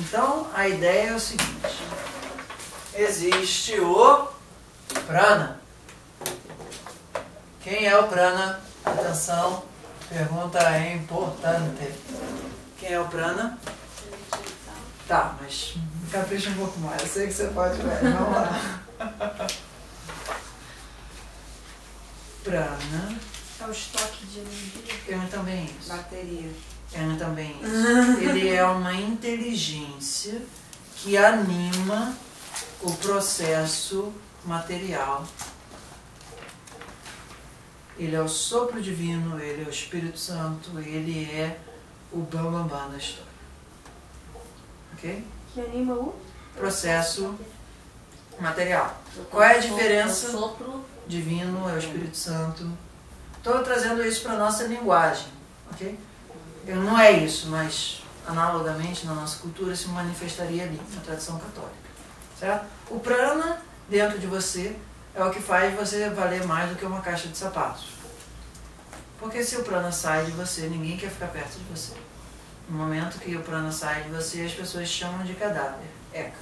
Então, a ideia é o seguinte. Existe o prana. Quem é o prana? Atenção, pergunta é importante. Quem é o prana? Tá, mas capricha um pouco mais. Eu sei que você pode ver. Vamos lá. Prana. É o estoque de energia. Eu também isso. Bateria. É também isso. Ele é uma inteligência que anima o processo material. Ele é o sopro divino, ele é o Espírito Santo, ele é o bambambam bam, bam da história. Ok? Que anima o processo material. Qual é a diferença? O sopro divino é o Espírito Santo. Estou trazendo isso para a nossa linguagem, ok? Não é isso, mas analogamente na nossa cultura se manifestaria ali, na tradição católica. Certo? O prana dentro de você é o que faz você valer mais do que uma caixa de sapatos. Porque se o prana sai de você, ninguém quer ficar perto de você. No momento que o prana sai de você, as pessoas chamam de cadáver. Eca.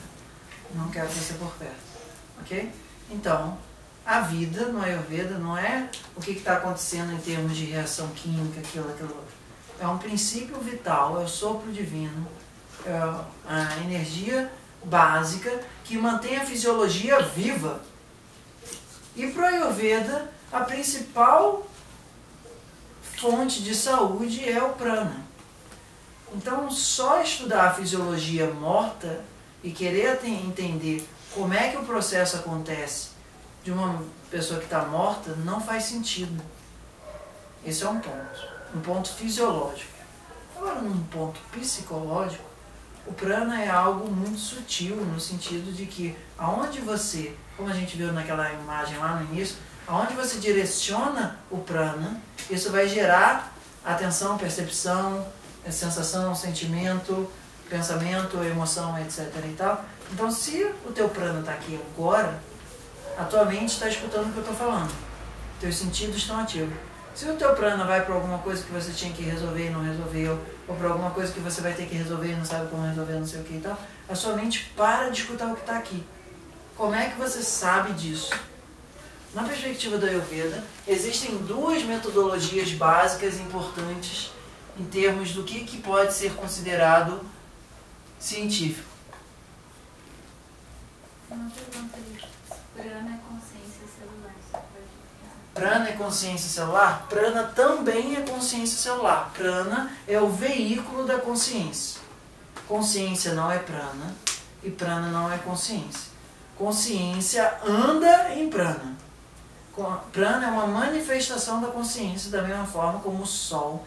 Não quero você por perto. Ok? Então, a vida no Ayurveda não é o que está acontecendo em termos de reação química, aquilo, aquilo outro é um princípio vital, é o sopro divino, é a energia básica que mantém a fisiologia viva. E para o Ayurveda, a principal fonte de saúde é o prana. Então, só estudar a fisiologia morta e querer entender como é que o processo acontece de uma pessoa que está morta não faz sentido. Esse é um ponto um ponto fisiológico. Agora, num ponto psicológico, o prana é algo muito sutil, no sentido de que aonde você, como a gente viu naquela imagem lá no início, aonde você direciona o prana, isso vai gerar atenção, percepção, sensação, sentimento, pensamento, emoção, etc. E tal. Então, se o teu prana está aqui agora, a tua mente está escutando o que eu estou falando. Teus sentidos estão ativos. Se o teu prana vai para alguma coisa que você tinha que resolver e não resolveu, ou para alguma coisa que você vai ter que resolver e não sabe como resolver, não sei o que e tal, a sua mente para de escutar o que está aqui. Como é que você sabe disso? Na perspectiva da Ayurveda, existem duas metodologias básicas importantes em termos do que, que pode ser considerado científico. Uma pergunta, prana é consciência Prana é consciência celular? Prana também é consciência celular. Prana é o veículo da consciência. Consciência não é prana e prana não é consciência. Consciência anda em prana. Prana é uma manifestação da consciência, da mesma forma como o sol.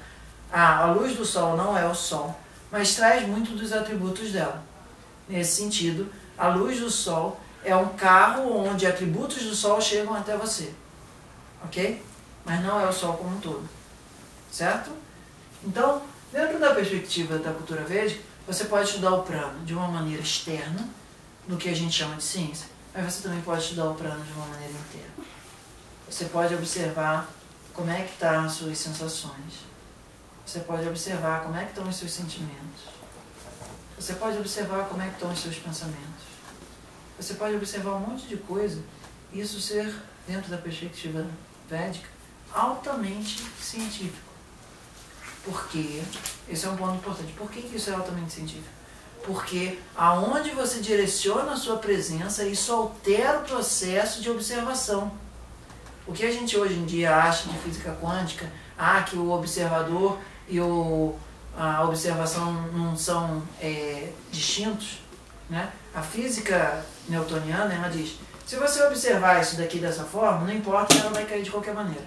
Ah, a luz do sol não é o sol, mas traz muito dos atributos dela. Nesse sentido, a luz do sol é um carro onde atributos do sol chegam até você ok? Mas não é o Sol como um todo, certo? Então, dentro da perspectiva da cultura védica, você pode estudar o prana de uma maneira externa, do que a gente chama de ciência, mas você também pode estudar o prana de uma maneira interna. Você pode observar como é que estão tá as suas sensações. Você pode observar como é que estão os seus sentimentos. Você pode observar como é que estão os seus pensamentos. Você pode observar um monte de coisa e isso ser dentro da perspectiva védica altamente científico. Por quê? Esse é um ponto importante. Por que, que isso é altamente científico? Porque aonde você direciona a sua presença, isso altera o processo de observação. O que a gente hoje em dia acha de física quântica, ah, que o observador e o, a observação não são é, distintos, né? A física newtoniana, ela diz, se você observar isso daqui dessa forma, não importa, ela vai cair de qualquer maneira.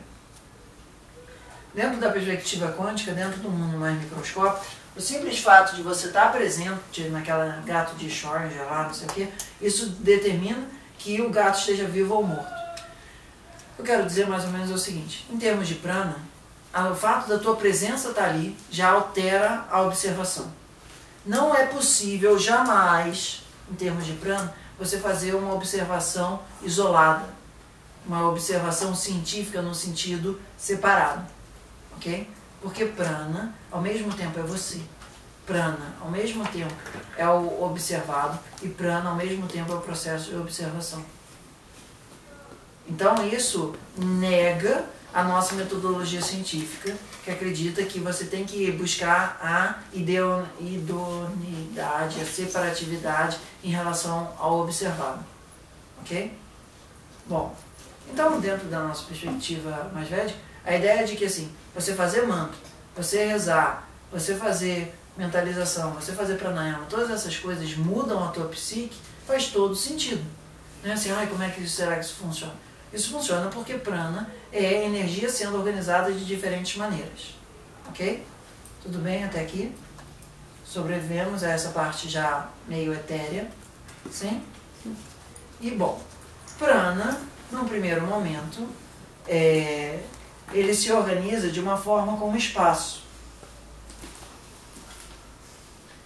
Dentro da perspectiva quântica, dentro do mundo mais microscópico, o simples fato de você estar presente naquela gato de Schrödinger lá, não sei o quê, isso determina que o gato esteja vivo ou morto. Eu quero dizer mais ou menos é o seguinte, em termos de prana, o fato da tua presença estar ali já altera a observação. Não é possível jamais, em termos de prana, você fazer uma observação isolada, uma observação científica no sentido separado, ok? Porque prana, ao mesmo tempo, é você. prana ao mesmo tempo é o observado e prana ao mesmo tempo é o processo de observação. Então isso nega a nossa metodologia científica, que acredita que você tem que buscar a idoneidade, a separatividade em relação ao observado. Ok? Bom, então dentro da nossa perspectiva mais velha, a ideia é de que assim, você fazer manto, você rezar, você fazer mentalização, você fazer pranayama, todas essas coisas mudam a tua psique, faz todo sentido. Não é assim, ai, como é que será que isso funciona? Isso funciona porque prana é energia sendo organizada de diferentes maneiras. Ok? Tudo bem até aqui? Sobrevivemos a essa parte já meio etérea. Sim? E bom, prana, num primeiro momento, é, ele se organiza de uma forma como espaço.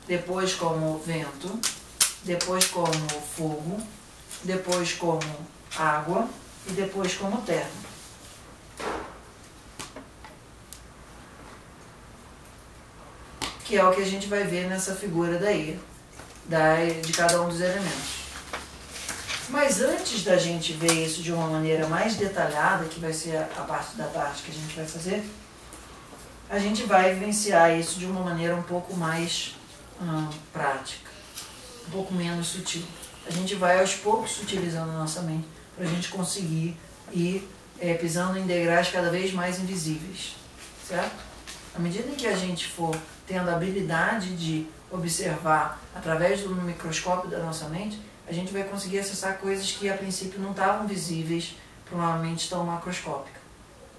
Depois como vento, depois como fogo, depois como água e depois como terra. Que é o que a gente vai ver nessa figura daí, de cada um dos elementos. Mas antes da gente ver isso de uma maneira mais detalhada, que vai ser a parte da parte que a gente vai fazer, a gente vai vivenciar isso de uma maneira um pouco mais hum, prática, um pouco menos sutil. A gente vai aos poucos sutilizando a nossa mente para a gente conseguir ir é, pisando em degraus cada vez mais invisíveis, certo? À medida que a gente for tendo a habilidade de observar através do microscópio da nossa mente, a gente vai conseguir acessar coisas que a princípio não estavam visíveis para uma mente tão macroscópica.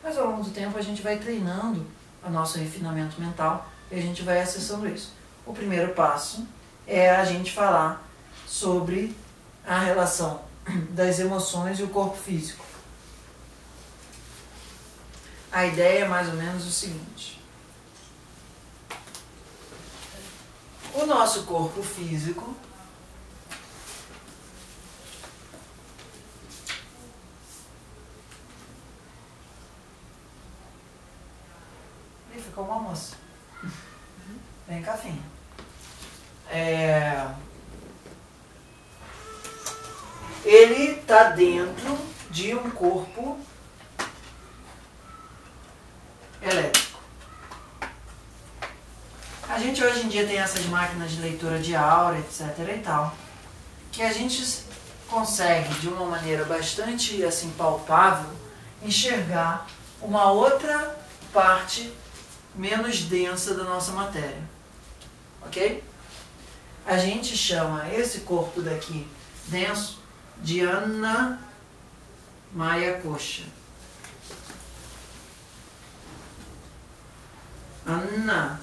Mas ao longo do tempo a gente vai treinando o nosso refinamento mental e a gente vai acessando isso. O primeiro passo é a gente falar sobre a relação das emoções e o corpo físico. A ideia é mais ou menos o seguinte: o nosso corpo físico ficou uma moça. Vem cá, filha. É... Ele está dentro de um corpo elétrico. A gente hoje em dia tem essas máquinas de leitura de aura, etc. e tal, que a gente consegue de uma maneira bastante assim palpável enxergar uma outra parte menos densa da nossa matéria. Ok? A gente chama esse corpo daqui denso de Ana Maya Coxa. Anna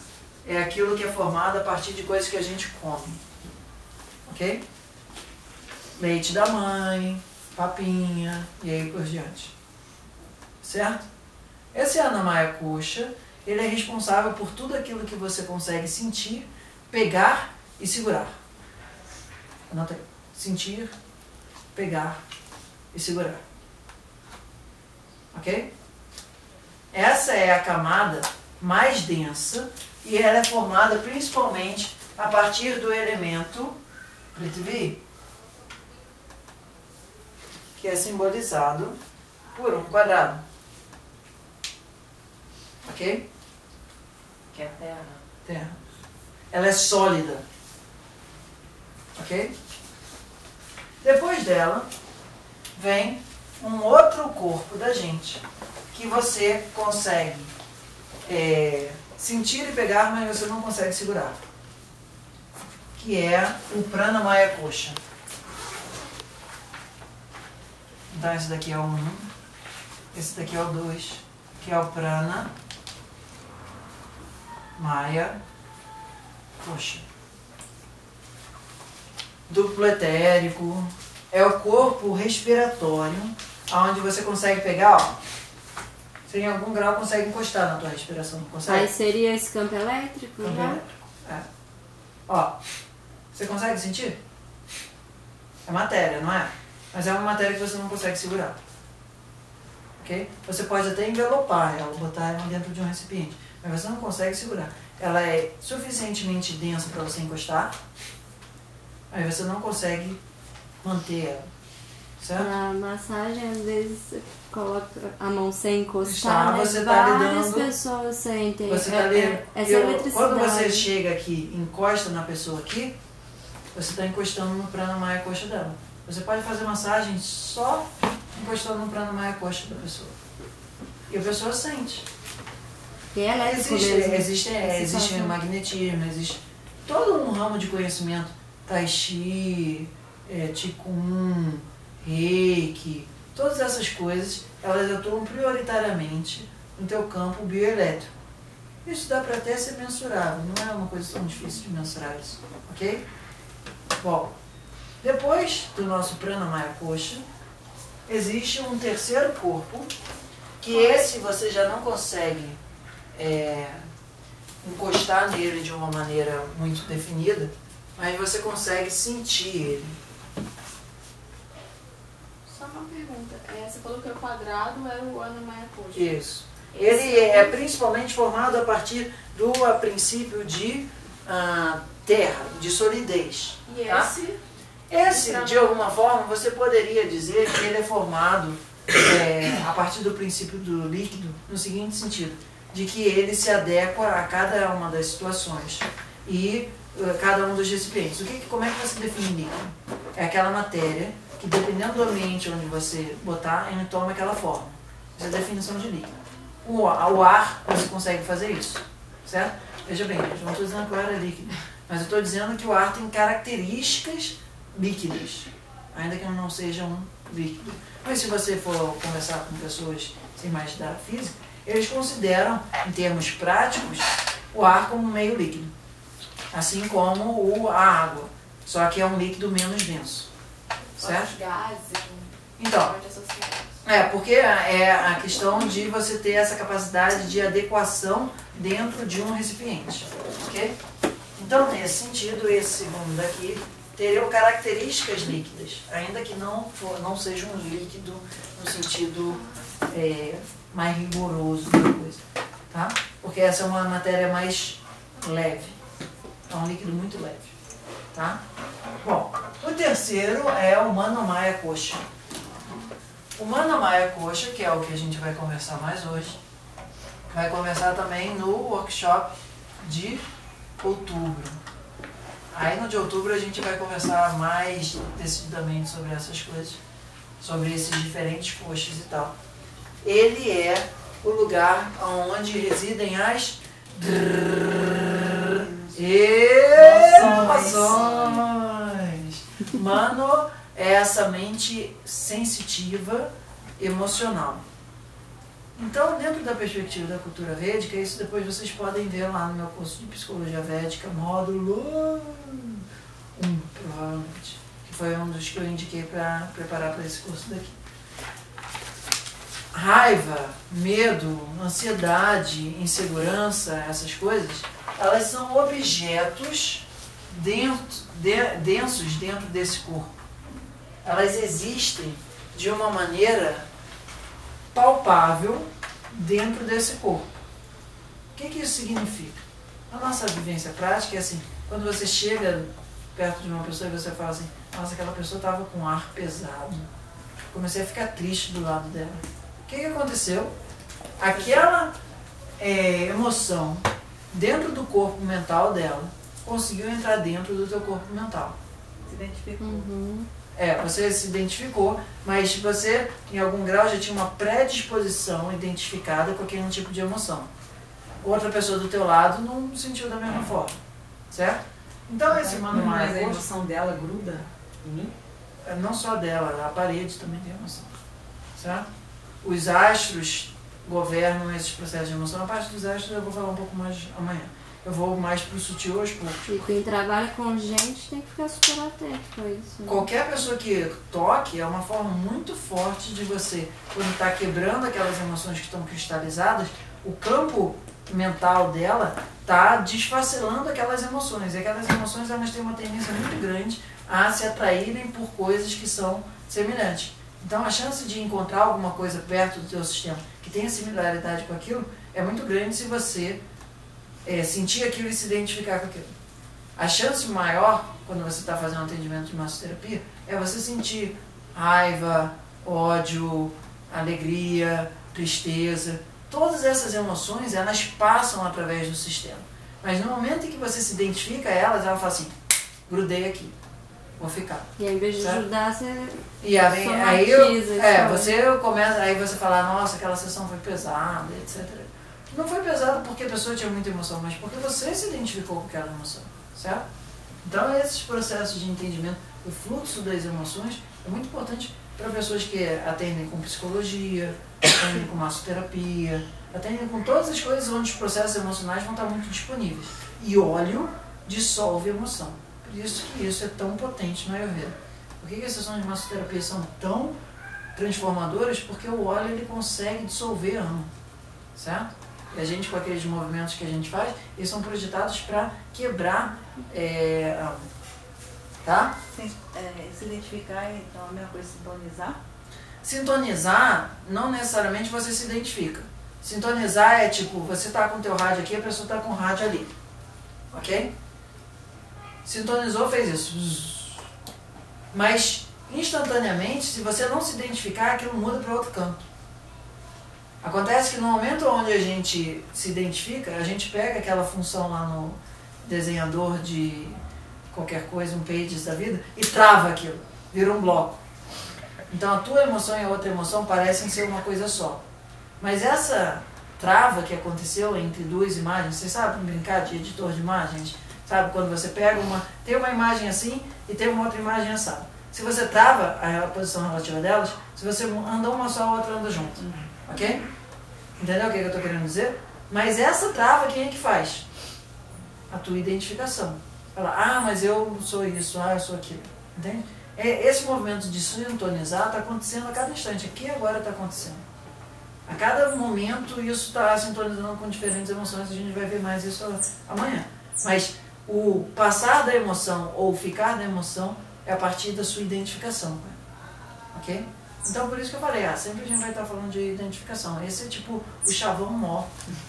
é aquilo que é formado a partir de coisas que a gente come. Ok? Leite da mãe, papinha e aí por diante. Certo? Esse Anamaya Coxa, ele é responsável por tudo aquilo que você consegue sentir, pegar e segurar. Anota aí. Sentir, pegar e segurar. Ok? Essa é a camada mais densa e ela é formada principalmente a partir do elemento Prithvi, que é simbolizado por um quadrado. Ok? Que é terra. Terra. Ela é sólida. Ok? Depois dela, vem um outro corpo da gente que você consegue é, sentir e pegar, mas você não consegue segurar. Que é o Prana Maya Kosha. Então esse daqui é o 1, um, esse daqui é o 2, que é o Prana Maya Kosha. Duplo etérico, é o corpo respiratório, onde você consegue pegar, ó, você em algum grau consegue encostar na tua respiração, não consegue? Aí seria esse campo elétrico, Campo já? elétrico. É. Ó, você consegue sentir? É matéria, não é? Mas é uma matéria que você não consegue segurar. Ok? Você pode até envelopar ela, botar ela dentro de um recipiente, mas você não consegue segurar. ela é suficientemente densa para você encostar, aí você não consegue manter ela. Certo? Na massagem, às vezes, você coloca a mão sem encostar, Está, mas você tá várias lidando- pessoas sentem Você tá é- é- essa eu- eletricidade. quando você chega aqui e encosta na pessoa aqui, você está encostando no pranamaya coxa dela. Você pode fazer massagem só encostando no pranamaya coxa da pessoa. E a pessoa sente. E é elétrico Existe, mesmo. existe, é, existe sensação. magnetismo, existe todo um ramo de conhecimento. Tai Chi, é, Qigong, Reiki, todas essas coisas, elas atuam prioritariamente no teu campo bioelétrico. Isso dá para até ser mensurável, não é uma coisa tão difícil de mensurar isso, ok? Bom, depois do nosso Pranamaya Coxa, existe um terceiro corpo, que esse você já não consegue é, encostar nele de uma maneira muito definida, mas você consegue sentir ele. Só uma pergunta. É, você falou que o quadrado era o Anamaya Coxa. Isso. Ele é principalmente formado a partir do a princípio de ah, terra, de solidez. E Tá. esse, Esse, de alguma forma, você poderia dizer que ele é formado é, a partir do princípio do líquido, no seguinte sentido, de que ele se adequa a cada uma das situações e cada um dos recipientes. O que, como é que você define líquido? É aquela matéria que, dependendo do ambiente onde você botar, ele toma aquela forma. Essa é a definição de líquido. O ar, você consegue fazer isso, certo? Veja bem, eu não estou dizendo que o ar é líquido, mas eu estou dizendo que o ar tem características líquidas, ainda que não seja um líquido. Mas se você for conversar com pessoas sem mais da física, eles consideram, em termos práticos, o ar como um meio líquido, assim como o, a água, só que é um líquido menos denso, certo? os gases, Então, pode associar. é, porque é a questão de você ter essa capacidade de adequação dentro de um recipiente, ok? Então, nesse sentido, esse segundo daqui teriam características líquidas, ainda que não, for, não seja um líquido no sentido é, mais rigoroso da coisa, tá? Porque essa é uma matéria mais leve, é um líquido muito leve, tá? Bom, o terceiro é o Manomaya Coxa. O Manamaya Coxa, que é o que a gente vai conversar mais hoje, vai conversar também no workshop de outubro. Aí no de outubro a gente vai conversar mais decididamente sobre essas coisas, sobre esses diferentes coxas e tal. Ele é o lugar onde residem as emoções. Mano é essa mente sensitiva, emocional. Então, dentro da perspectiva da cultura védica, isso depois vocês podem ver lá no meu curso de psicologia védica, módulo um provavelmente, que foi um dos que eu indiquei para preparar para esse curso daqui. Raiva, medo, ansiedade, insegurança, essas coisas, elas são objetos dentro, de- densos dentro desse corpo. Elas existem de uma maneira palpável dentro desse corpo. O que, que isso significa? A nossa vivência prática é assim, quando você chega perto de uma pessoa e você fala assim, nossa, aquela pessoa estava com ar pesado. Comecei a ficar triste do lado dela. O que, que aconteceu? Aquela é, emoção dentro do corpo mental dela conseguiu entrar dentro do teu corpo mental. Se identificou. Uhum. É, você se identificou, mas você, em algum grau, já tinha uma predisposição identificada com aquele tipo de emoção. Outra pessoa do teu lado não sentiu da mesma forma, certo? Então, esse mano Mas a Maia, emoção dela gruda em mim? não só dela, a parede também tem emoção, certo? Os astros governam esses processos de emoção. A parte dos astros eu vou falar um pouco mais amanhã. Eu vou mais pro sutil aos poucos. E quem trabalha com gente tem que ficar super atento a isso. né? Qualquer pessoa que toque é uma forma muito forte de você, quando está quebrando aquelas emoções que estão cristalizadas, o campo mental dela está desfacelando aquelas emoções. E aquelas emoções elas têm uma tendência muito grande a se atraírem por coisas que são semelhantes. Então a chance de encontrar alguma coisa perto do teu sistema que tenha similaridade com aquilo é muito grande se você é, sentir aquilo e se identificar com aquilo. A chance maior, quando você está fazendo um atendimento de massoterapia, é você sentir raiva, ódio, alegria, tristeza. Todas essas emoções, elas passam através do sistema. Mas no momento em que você se identifica a elas, ela fala assim, grudei aqui, vou ficar. E aí, em vez de Certo. ajudar, você. E aí, aí eu, é, você começa, aí você fala, nossa, aquela sessão foi pesada, etc. Não foi pesada porque a pessoa tinha muita emoção, mas porque você se identificou com aquela emoção, certo? Então esses processos de entendimento, o fluxo das emoções é muito importante para pessoas que atendem com psicologia, atendem com massoterapia, atendem com todas as coisas onde os processos emocionais vão estar muito disponíveis. E óleo dissolve emoção. Por isso que isso é tão potente no Ayurveda. Por que, que as sessões de massoterapia são tão transformadoras? Porque o óleo ele consegue dissolver a alma, certo? E a gente, com aqueles movimentos que a gente faz, eles são projetados para quebrar é, a alma. Tá? Sim, é, se identificar, então, a mesma coisa, sintonizar. Sintonizar, não necessariamente você se identifica. Sintonizar é tipo, você tá com o teu rádio aqui, a pessoa tá com o rádio ali. Ok? Sintonizou, fez isso. Mas, instantaneamente, se você não se identificar, aquilo muda para outro canto. Acontece que no momento onde a gente se identifica, a gente pega aquela função lá no desenhador de qualquer coisa, um pages da vida, e trava aquilo, vira um bloco. Então a tua emoção e a outra emoção parecem ser uma coisa só. Mas essa trava que aconteceu entre duas imagens, vocês sabem brincar de editor de imagens? Sabe quando você pega uma. Tem uma imagem assim e tem uma outra imagem assada. Se você trava a posição relativa delas, se você anda uma só, a outra anda junto. Ok? Entendeu o que eu estou querendo dizer? Mas essa trava quem é que faz? A tua identificação. Fala, ah, mas eu sou isso, ah, eu sou aquilo. Entende? É, esse movimento de sintonizar está acontecendo a cada instante. Aqui agora está acontecendo. A cada momento isso está sintonizando com diferentes emoções. A gente vai ver mais isso amanhã. Mas o passar da emoção ou ficar da emoção é a partir da sua identificação. ela. Ok? Então por isso que eu falei, ah, sempre a gente vai estar falando de identificação. Esse é tipo o chavão mó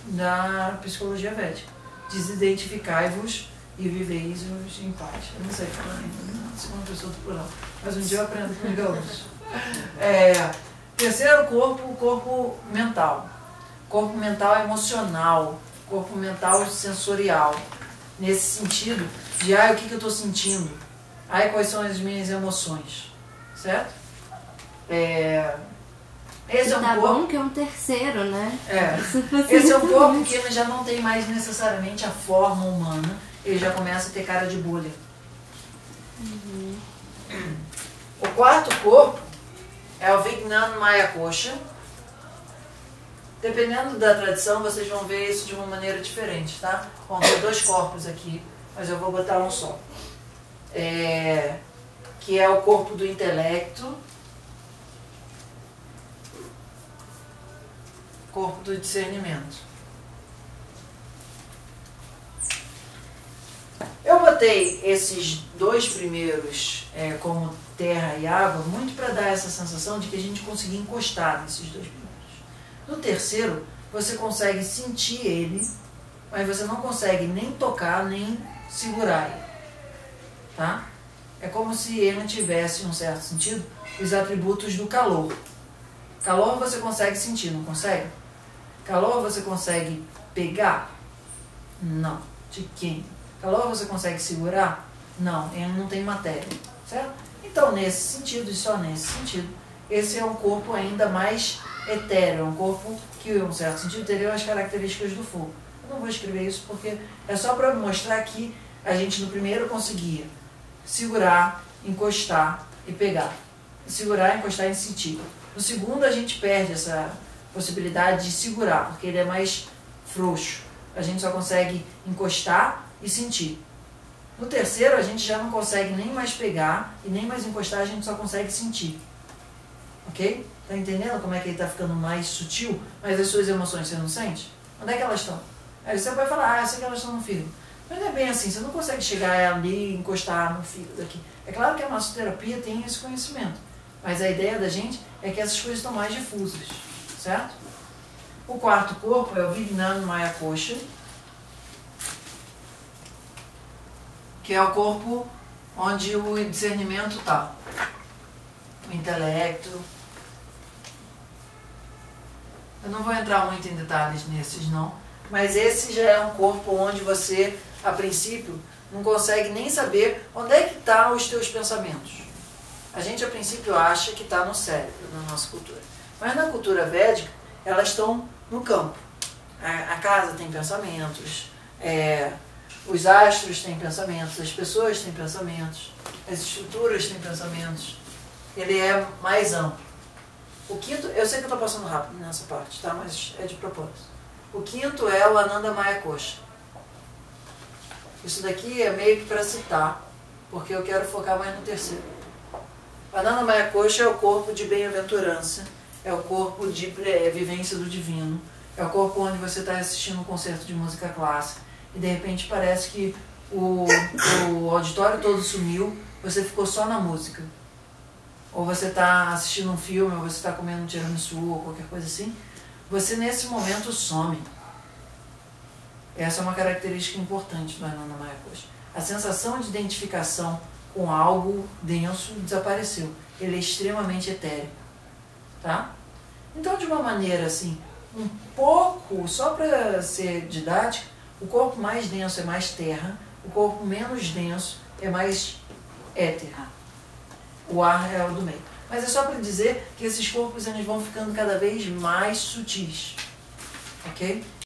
da psicologia védica. Desidentificai-vos e viveis em paz. Eu não sei falar ainda, uma pessoa do plural. Mas um dia eu aprendo com gaúchos. É, terceiro corpo, o corpo mental. Corpo mental emocional. Corpo mental sensorial. Nesse sentido de, ai, o que, que eu estou sentindo? Ai, quais são as minhas emoções? Certo? É, esse é um tá corpo... bom que é um terceiro, né? É. Esse é um corpo que ele já não tem mais necessariamente a forma humana, ele já começa a ter cara de bolha. O quarto corpo é o Vignan Maya Kosha. Dependendo da tradição, vocês vão ver isso de uma maneira diferente, tá? Vão ter dois corpos aqui, mas eu vou botar um só. É, que é o corpo do intelecto, corpo do discernimento. Eu botei esses dois primeiros é, como terra e água muito para dar essa sensação de que a gente conseguia encostar nesses dois primeiros. No terceiro, você consegue sentir ele, mas você não consegue nem tocar nem segurar ele. Tá? É como se ele tivesse, em um certo sentido, os atributos do calor. Calor você consegue sentir, não consegue? Calor você consegue pegar? Não. De quem? Calor você consegue segurar? Não, ele não tem matéria, certo? Então, nesse sentido, e só nesse sentido, esse é um corpo ainda mais etéreo, é um corpo que, em um certo sentido, teria as características do fogo. Eu não vou escrever isso porque é só para mostrar que a gente no primeiro conseguia segurar, encostar e pegar. Segurar, encostar e sentir. No segundo, a gente perde essa possibilidade de segurar, porque ele é mais frouxo. A gente só consegue encostar e sentir. No terceiro, a gente já não consegue nem mais pegar e nem mais encostar, a gente só consegue sentir. Ok? Tá entendendo como é que ele está ficando mais sutil? Mas as suas emoções você não sente? Onde é que elas estão? Aí você vai falar, ah, eu sei que elas estão no fígado. Mas não é bem assim, você não consegue chegar ali e encostar no fígado aqui. É claro que a massoterapia tem esse conhecimento. Mas a ideia da gente é que essas coisas estão mais difusas. Certo? O quarto corpo é o Vijnana Maya Kosha. que é o corpo onde o discernimento está. O intelecto. Eu não vou entrar muito em detalhes nesses não, mas esse já é um corpo onde você, a princípio, não consegue nem saber onde é que estão os teus pensamentos. A gente, a princípio, acha que está no cérebro, na nossa cultura. Mas na cultura védica, elas estão no campo. A, a casa tem pensamentos, é, os astros têm pensamentos, as pessoas têm pensamentos, as estruturas têm pensamentos. Ele é mais amplo. O quinto, eu sei que eu estou passando rápido nessa parte, tá? mas é de propósito. O quinto é o Ananda Maya Kosha. Isso daqui é meio que para citar, porque eu quero focar mais no terceiro. O Ananda Maya Kosha é o corpo de bem-aventurança, é o corpo de é, vivência do divino, é o corpo onde você está assistindo um concerto de música clássica e de repente parece que o, o auditório todo sumiu, você ficou só na música. Ou você está assistindo um filme, ou você está comendo um tiramisu, ou qualquer coisa assim. Você nesse momento some. Essa é uma característica importante do Ananda Maya Kosha. A sensação de identificação com algo denso desapareceu. Ele é extremamente etérico. Tá? Então, de uma maneira assim, um pouco, só para ser didática, o corpo mais denso é mais terra, o corpo menos denso é mais éter. O ar é o do meio. Mas é só para dizer que esses corpos eles vão ficando cada vez mais sutis. Ok?